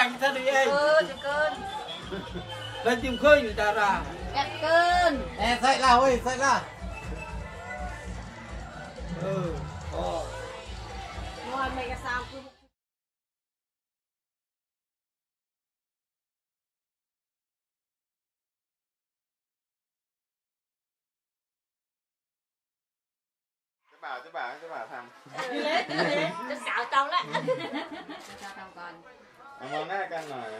anh ta đi em. Lên tìm khơi người ta ra. Đẹp cơn. Em dậy là ơi dậy là ừ ờ. ngồi mày cái sao cứ bảo cho bảo cho bảo thằng. Đi lấy đi lấy cho xạo tao lại เอามองหน้ากันหน่อย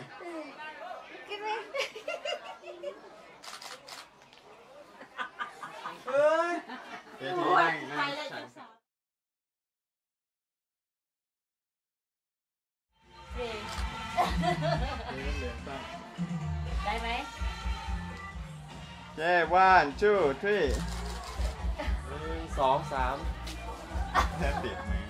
เอ้ยเดี๋ยวที่นั่งไปนั่งเลยฉัจะนสาวได้ไหมเจ้ว่านชู่ทรีหนึ่งสองสามแทบติดมือ